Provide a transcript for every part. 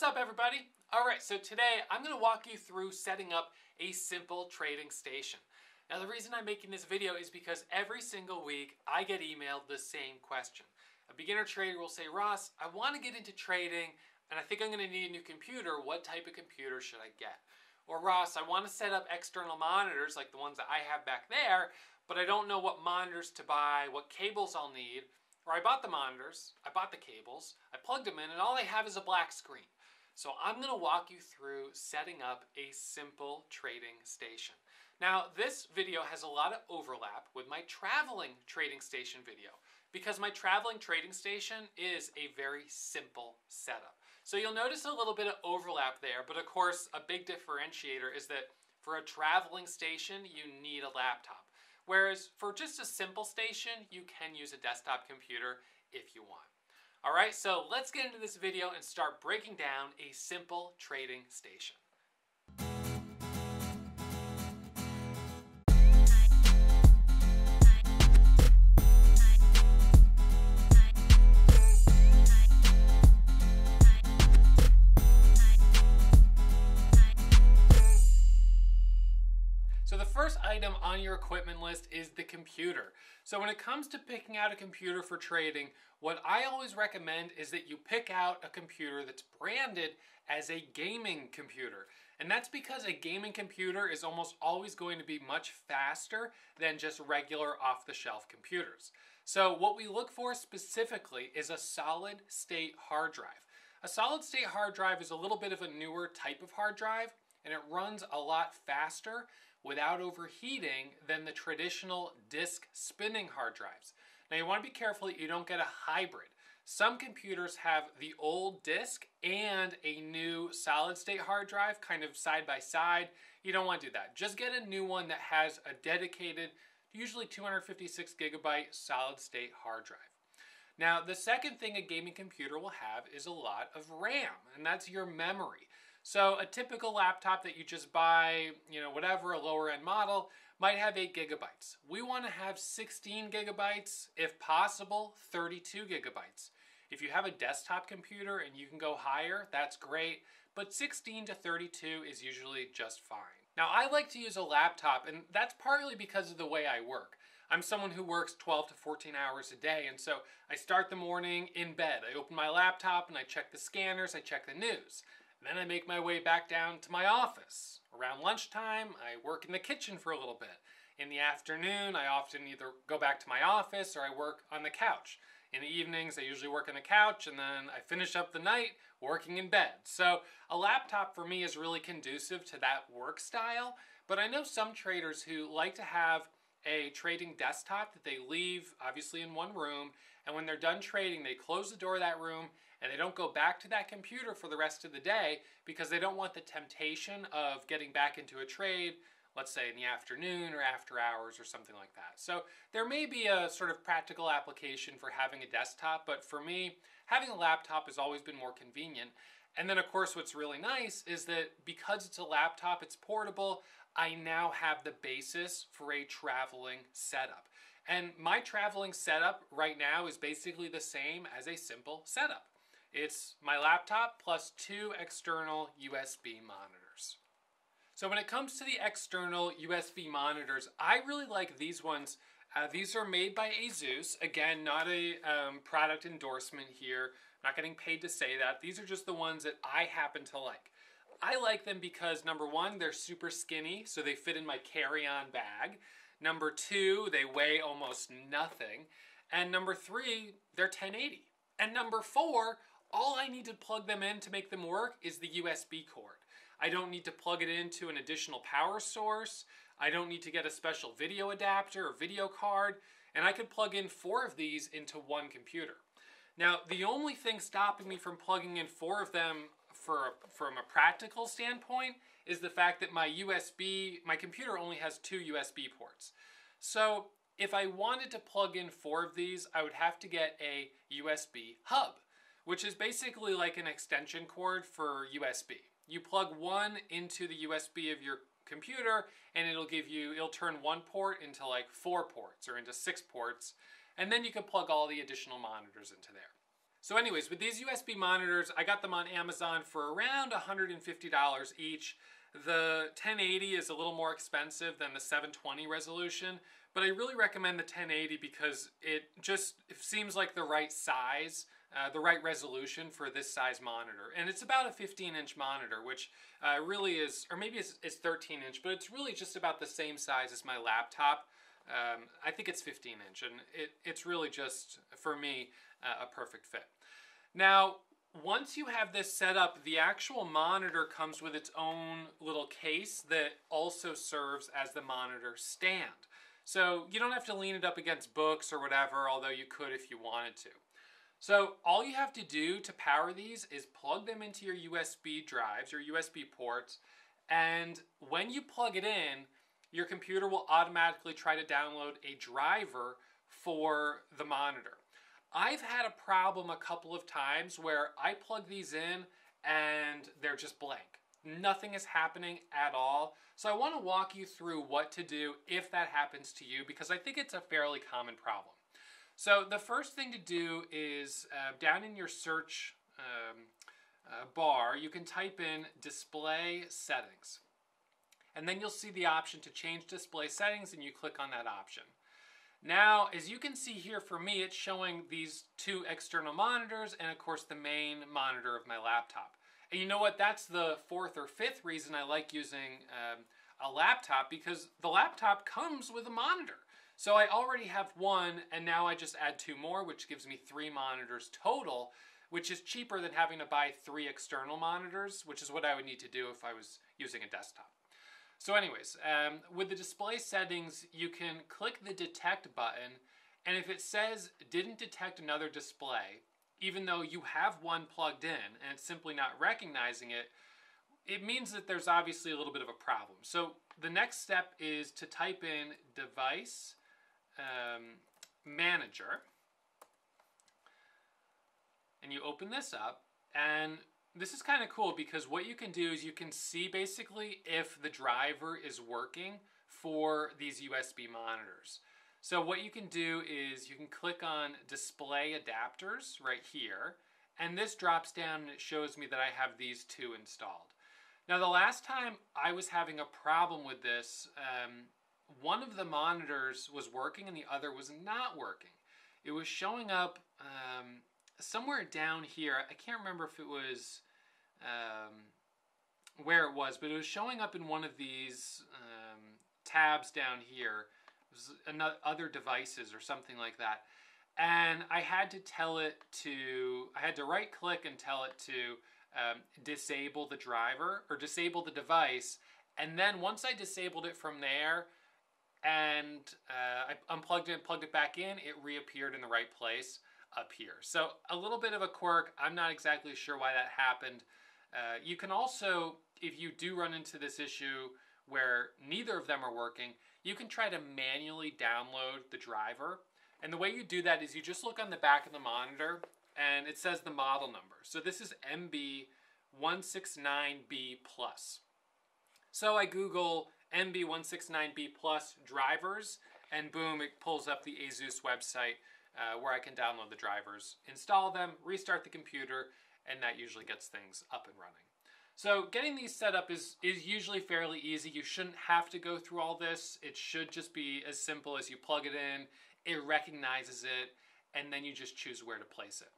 What's up everybody? Alright, so today I'm going to walk you through setting up a simple trading station. Now the reason I'm making this video is because every single week I get emailed the same question. A beginner trader will say, Ross, I want to get into trading and I think I'm going to need a new computer. What type of computer should I get? Or Ross, I want to set up external monitors like the ones that I have back there, but I don't know what monitors to buy, what cables I'll need. Or I bought the monitors, I bought the cables, I plugged them in, and all I have is a black screen. So I'm going to walk you through setting up a simple trading station. Now this video has a lot of overlap with my traveling trading station video because my traveling trading station is a very simple setup. So you'll notice a little bit of overlap there, but of course a big differentiator is that for a traveling station you need a laptop. Whereas for just a simple station, you can use a desktop computer if you want. All right, so let's get into this video and start breaking down a simple trading station. So the first item on your equipment list is the computer. So when it comes to picking out a computer for trading, what I always recommend is that you pick out a computer that's branded as a gaming computer. And that's because a gaming computer is almost always going to be much faster than just regular off-the-shelf computers. So what we look for specifically is a solid state hard drive. A solid state hard drive is a little bit of a newer type of hard drive and it runs a lot faster without overheating than the traditional disk spinning hard drives. Now you want to be careful that you don't get a hybrid. Some computers have the old disk and a new solid state hard drive kind of side by side. You don't want to do that. Just get a new one that has a dedicated, usually 256 gigabyte solid state hard drive. Now, the second thing a gaming computer will have is a lot of RAM, and that's your memory. So a typical laptop that you just buy, you know, whatever, a lower end model, might have 8 gigabytes. We want to have 16 gigabytes, if possible, 32 gigabytes. If you have a desktop computer and you can go higher, that's great, but 16 to 32 is usually just fine. Now I like to use a laptop and that's partly because of the way I work. I'm someone who works 12 to 14 hours a day and so I start the morning in bed. I open my laptop and I check the scanners, I check the news. Then I make my way back down to my office. Around lunchtime, I work in the kitchen for a little bit. In the afternoon, I often either go back to my office or I work on the couch. In the evenings, I usually work on the couch and then I finish up the night working in bed. So a laptop for me is really conducive to that work style, but I know some traders who like to have a trading desktop that they leave obviously in one room and when they're done trading they close the door of that room and they don't go back to that computer for the rest of the day because they don't want the temptation of getting back into a trade let's say in the afternoon or after hours or something like that. So there may be a sort of practical application for having a desktop, but for me, having a laptop has always been more convenient. And then of course what's really nice is that because it's a laptop, it's portable, I now have the basis for a traveling setup. And my traveling setup right now is basically the same as a simple setup. It's my laptop plus two external USB monitors. So when it comes to the external USB monitors, I really like these ones. Uh, these are made by Asus. Again, not a um, product endorsement here. not getting paid to say that. These are just the ones that I happen to like. I like them because number one, they're super skinny, so they fit in my carry-on bag. Number two, they weigh almost nothing. And number three, they're 1080. And number four, all I need to plug them in to make them work is the USB cord. I don't need to plug it into an additional power source. I don't need to get a special video adapter or video card. And I could plug in four of these into one computer. Now, the only thing stopping me from plugging in four of them for from a practical standpoint is the fact that my USB, my computer only has two USB ports. So if I wanted to plug in four of these, I would have to get a USB hub, which is basically like an extension cord for USB. You plug one into the USB of your computer and it'll give you, it'll turn one port into like four ports or into six ports. And then you can plug all the additional monitors into there. So anyways, with these USB monitors, I got them on Amazon for around $150 each. The 1080 is a little more expensive than the 720 resolution, but I really recommend the 1080 because it just it seems like the right size, uh, the right resolution for this size monitor. And it's about a 15 inch monitor, which uh, really is, or maybe it's, it's 13 inch, but it's really just about the same size as my laptop. Um, I think it's 15 inch, and it, it's really just, for me, uh, a perfect fit. Now, once you have this set up, the actual monitor comes with its own little case that also serves as the monitor stand. So you don't have to lean it up against books or whatever, although you could if you wanted to. So all you have to do to power these is plug them into your USB drives, your USB ports, and when you plug it in, your computer will automatically try to download a driver for the monitor. I've had a problem a couple of times where I plug these in and they're just blank. Nothing is happening at all. So I want to walk you through what to do if that happens to you because I think it's a fairly common problem. So the first thing to do is uh, down in your search um, uh, bar, you can type in display settings. And then you'll see the option to change display settings and you click on that option. Now, as you can see here for me, it's showing these two external monitors and of course the main monitor of my laptop. And you know what, that's the fourth or fifth reason I like using um, a laptop because the laptop comes with a monitor. So I already have one and now I just add two more, which gives me three monitors total, which is cheaper than having to buy three external monitors, which is what I would need to do if I was using a desktop. So anyways, um, with the display settings, you can click the detect button, and if it says didn't detect another display, even though you have one plugged in and it's simply not recognizing it, it means that there's obviously a little bit of a problem. So the next step is to type in device um, manager, and you open this up, and this is kind of cool because what you can do is you can see basically if the driver is working for these USB monitors. So what you can do is you can click on display adapters right here and this drops down and it shows me that I have these two installed. Now the last time I was having a problem with this, um, one of the monitors was working and the other was not working. It was showing up um, somewhere down here, I can't remember if it was um, where it was, but it was showing up in one of these um, tabs down here. It was another, other devices or something like that. And I had to tell it to, I had to right click and tell it to um, disable the driver or disable the device. And then once I disabled it from there, and uh, I unplugged it, plugged it back in, it reappeared in the right place up here. So a little bit of a quirk. I'm not exactly sure why that happened. Uh, you can also, if you do run into this issue where neither of them are working, you can try to manually download the driver. And the way you do that is you just look on the back of the monitor and it says the model number. So this is MB169B+. So I Google MB169B plus drivers, and boom, it pulls up the ASUS website uh, where I can download the drivers, install them, restart the computer, and that usually gets things up and running. So getting these set up is, is usually fairly easy. You shouldn't have to go through all this. It should just be as simple as you plug it in, it recognizes it, and then you just choose where to place it.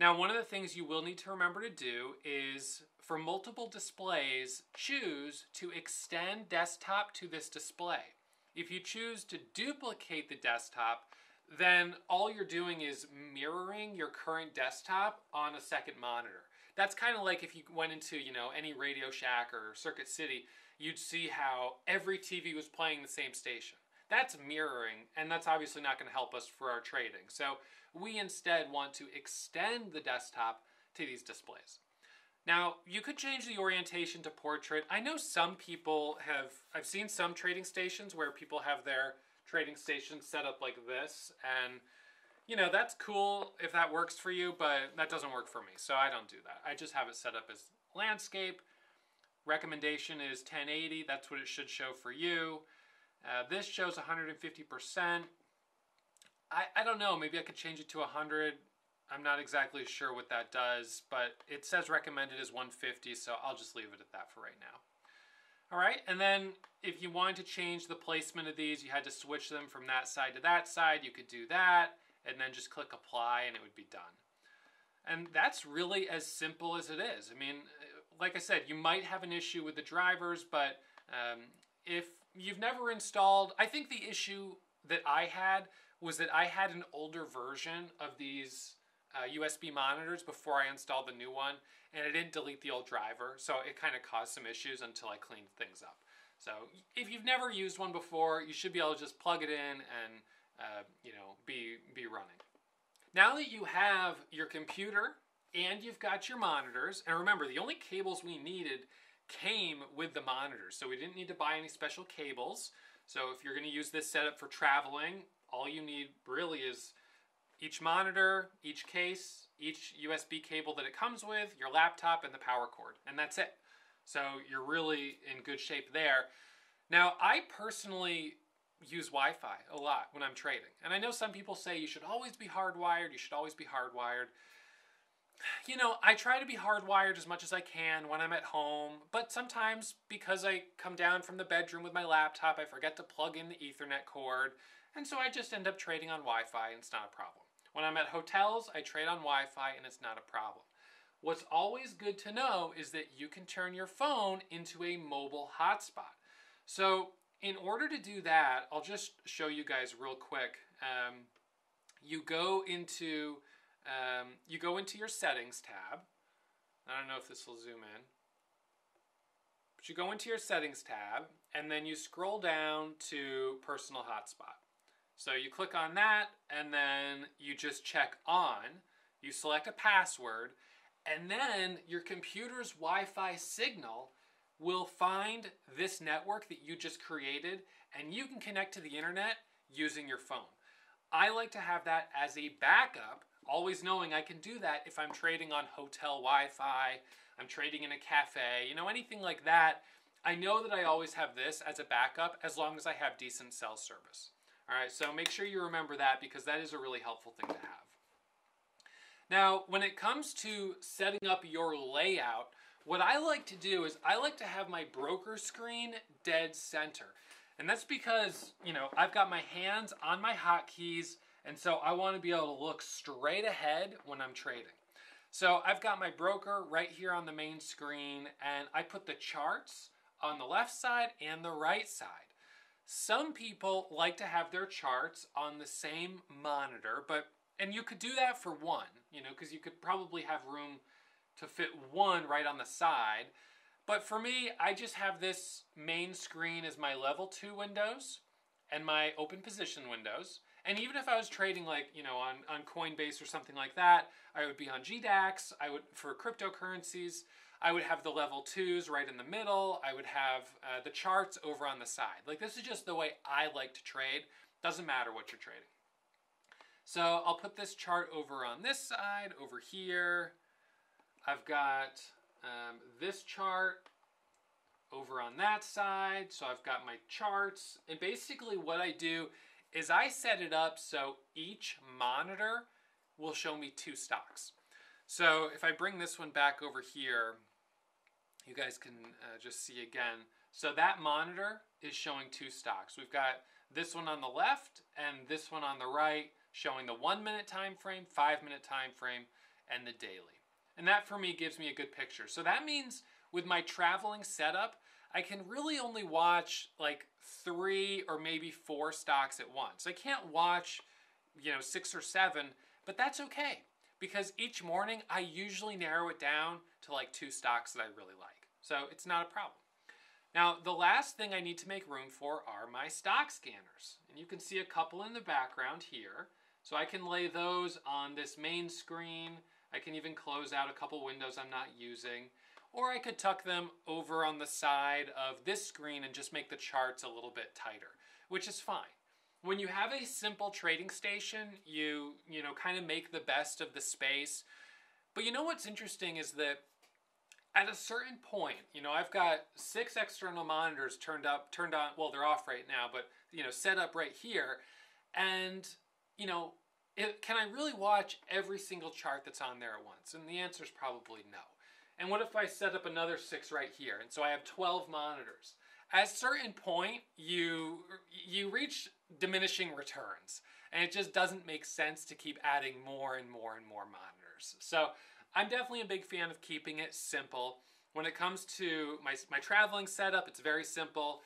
Now, one of the things you will need to remember to do is for multiple displays, choose to extend desktop to this display. If you choose to duplicate the desktop, then all you're doing is mirroring your current desktop on a second monitor. That's kind of like if you went into, you know, any Radio Shack or Circuit City, you'd see how every TV was playing the same station. That's mirroring, and that's obviously not going to help us for our trading. So we instead want to extend the desktop to these displays. Now, you could change the orientation to portrait. I know some people have, I've seen some trading stations where people have their trading station set up like this and you know that's cool if that works for you but that doesn't work for me so I don't do that I just have it set up as landscape recommendation is 1080 that's what it should show for you uh, this shows 150% I, I don't know maybe I could change it to 100 I'm not exactly sure what that does, but it says recommended is 150, so I'll just leave it at that for right now. All right, and then if you wanted to change the placement of these, you had to switch them from that side to that side, you could do that, and then just click apply and it would be done. And that's really as simple as it is. I mean, like I said, you might have an issue with the drivers, but um, if you've never installed, I think the issue that I had was that I had an older version of these uh, USB monitors before I installed the new one, and I didn't delete the old driver, so it kind of caused some issues until I cleaned things up. So if you've never used one before, you should be able to just plug it in and uh, you know be be running. Now that you have your computer and you've got your monitors, and remember the only cables we needed came with the monitors, so we didn't need to buy any special cables. So if you're going to use this setup for traveling, all you need really is each monitor, each case, each USB cable that it comes with, your laptop, and the power cord, and that's it. So you're really in good shape there. Now, I personally use Wi-Fi a lot when I'm trading. And I know some people say you should always be hardwired, you should always be hardwired. You know, I try to be hardwired as much as I can when I'm at home, but sometimes because I come down from the bedroom with my laptop, I forget to plug in the Ethernet cord, and so I just end up trading on Wi-Fi and it's not a problem. When I'm at hotels, I trade on Wi-Fi and it's not a problem. What's always good to know is that you can turn your phone into a mobile hotspot. So in order to do that, I'll just show you guys real quick. Um, you go into um, you go into your settings tab. I don't know if this will zoom in. But you go into your settings tab and then you scroll down to personal hotspot. So you click on that and then you just check on. You select a password and then your computer's Wi-Fi signal will find this network that you just created and you can connect to the internet using your phone. I like to have that as a backup, always knowing I can do that if I'm trading on hotel Wi-Fi, I'm trading in a cafe, you know, anything like that. I know that I always have this as a backup as long as I have decent cell service. All right, so make sure you remember that because that is a really helpful thing to have. Now, when it comes to setting up your layout, what I like to do is I like to have my broker screen dead center. And that's because, you know, I've got my hands on my hotkeys, and so I want to be able to look straight ahead when I'm trading. So I've got my broker right here on the main screen, and I put the charts on the left side and the right side. Some people like to have their charts on the same monitor, but and you could do that for one, you know, because you could probably have room to fit one right on the side. But for me, I just have this main screen as my level two windows and my open position windows. And even if I was trading like, you know, on, on Coinbase or something like that, I would be on GDAX, I would, for cryptocurrencies, I would have the level twos right in the middle. I would have uh, the charts over on the side. Like this is just the way I like to trade. Doesn't matter what you're trading. So I'll put this chart over on this side, over here, I've got um, this chart over on that side. So I've got my charts. And basically what I do is I set it up so each monitor will show me two stocks. So if I bring this one back over here, you guys can uh, just see again. So that monitor is showing two stocks. We've got this one on the left and this one on the right showing the one minute time frame, five minute time frame, and the daily. And that for me gives me a good picture. So that means with my traveling setup, I can really only watch like three or maybe four stocks at once. I can't watch, you know, six or seven, but that's okay because each morning I usually narrow it down to like two stocks that I really like. So it's not a problem. Now, the last thing I need to make room for are my stock scanners. And you can see a couple in the background here. So I can lay those on this main screen I can even close out a couple windows I'm not using. Or I could tuck them over on the side of this screen and just make the charts a little bit tighter, which is fine. When you have a simple trading station, you, you know, kind of make the best of the space. But you know what's interesting is that at a certain point, you know, I've got six external monitors turned up, turned on, well, they're off right now, but, you know, set up right here. And, you know, it, can I really watch every single chart that's on there at once? And the answer is probably no. And what if I set up another six right here? And so I have 12 monitors. At a certain point, you, you reach diminishing returns. And it just doesn't make sense to keep adding more and more and more monitors. So I'm definitely a big fan of keeping it simple. When it comes to my, my traveling setup, it's very simple.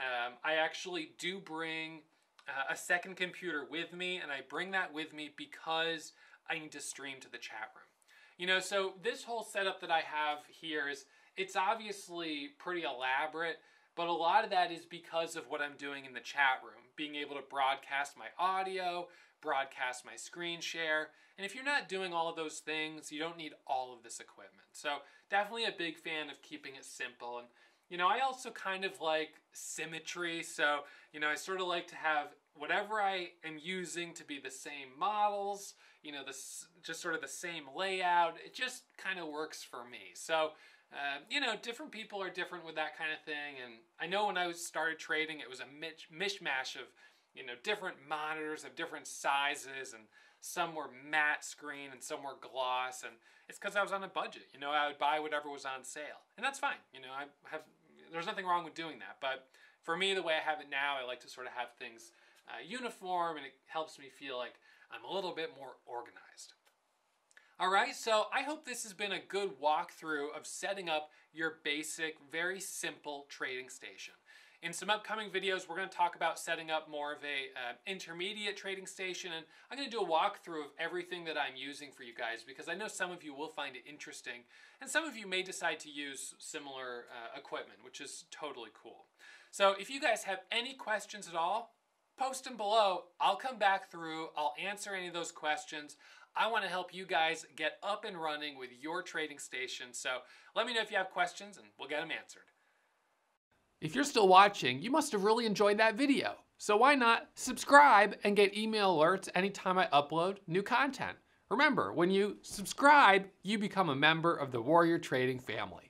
Um, I actually do bring uh, a second computer with me, and I bring that with me because I need to stream to the chat room. You know, so this whole setup that I have here is, it's obviously pretty elaborate, but a lot of that is because of what I'm doing in the chat room, being able to broadcast my audio, broadcast my screen share. And if you're not doing all of those things, you don't need all of this equipment. So definitely a big fan of keeping it simple. And, you know, I also kind of like symmetry. So, you know, I sort of like to have whatever I am using to be the same models, you know, this just sort of the same layout. It just kind of works for me. So, uh, you know, different people are different with that kind of thing. And I know when I started trading, it was a mishmash of, you know, different monitors of different sizes and some were matte screen and some were gloss. And it's because I was on a budget. You know, I would buy whatever was on sale. And that's fine. You know, I have, there's nothing wrong with doing that. But for me, the way I have it now, I like to sort of have things uh, uniform and it helps me feel like I'm a little bit more organized. All right, so I hope this has been a good walkthrough of setting up your basic, very simple trading station. In some upcoming videos, we're going to talk about setting up more of a uh, intermediate trading station, and I'm going to do a walkthrough of everything that I'm using for you guys because I know some of you will find it interesting, and some of you may decide to use similar uh, equipment, which is totally cool. So if you guys have any questions at all, post them below. I'll come back through, I'll answer any of those questions. I want to help you guys get up and running with your trading station. So let me know if you have questions and we'll get them answered. If you're still watching, you must have really enjoyed that video. So why not subscribe and get email alerts anytime I upload new content. Remember, when you subscribe, you become a member of the Warrior Trading family.